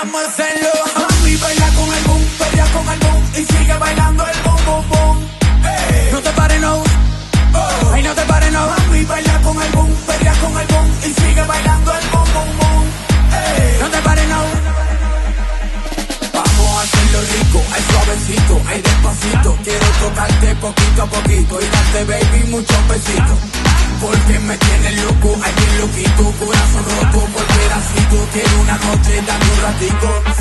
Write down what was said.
Vamos a hacerlo. Mami, baila con el boom, con el boom y sigue bailando el boom, boom, boom. Hey. No te pares, no. Oh. Ay, no te pares, no. Mami, baila con el boom, baila con el boom y sigue bailando el boom, boom, boom. Hey. No te pares, no. Vamos a hacerlo rico, ay suavecito, ay despacito. Quiero tocarte poquito a poquito y darte baby muchos besitos. Porque me tienes ay